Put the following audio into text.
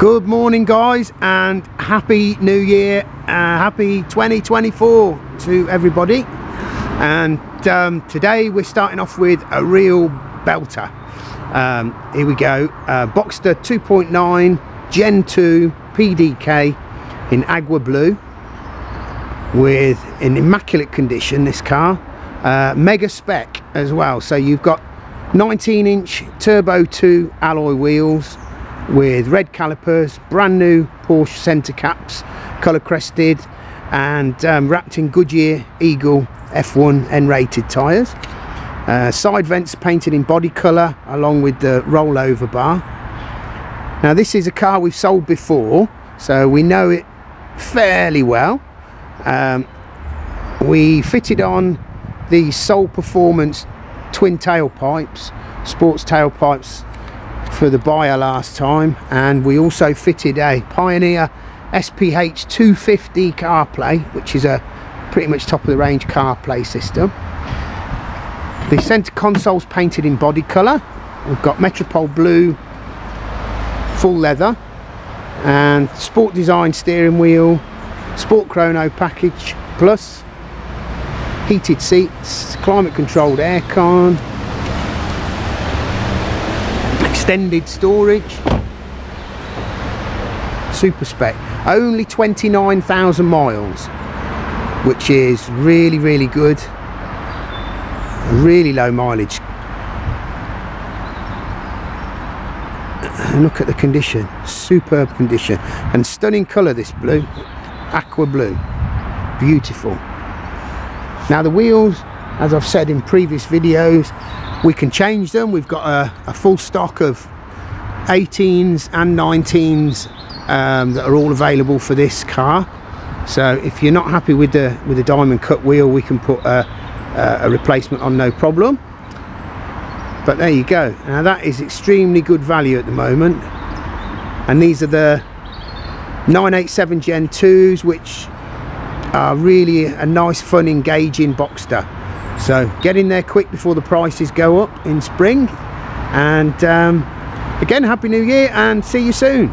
Good morning guys and happy new year, uh, happy 2024 to everybody. And um, today we're starting off with a real belter. Um, here we go, uh, Boxster 2.9 Gen 2 PDK in Aqua Blue with an immaculate condition this car, uh, mega spec as well. So you've got 19 inch turbo 2 alloy wheels with red calipers, brand new Porsche centre caps, colour crested and um, wrapped in Goodyear Eagle F1 N-rated tyres. Uh, side vents painted in body colour along with the rollover bar. Now this is a car we've sold before so we know it fairly well. Um, we fitted on the Soul Performance twin tailpipes, sports tailpipes for the buyer last time and we also fitted a Pioneer SPH 250 CarPlay which is a pretty much top of the range CarPlay system. The centre console's painted in body colour. We've got Metropole blue full leather and sport design steering wheel, sport chrono package plus heated seats, climate controlled aircon, extended storage. Super spec. Only 29,000 miles which is really really good. Really low mileage. Look at the condition. Superb condition. And stunning color this blue. Aqua blue. Beautiful. Now the wheels as I've said in previous videos we can change them. We've got a, a full stock of 18s and 19s um, that are all available for this car. So if you're not happy with the with the diamond cut wheel we can put a, a replacement on no problem. But there you go. Now that is extremely good value at the moment. And these are the 987 gen 2s which are really a nice fun engaging Boxster so get in there quick before the prices go up in spring. And um, again happy new year and see you soon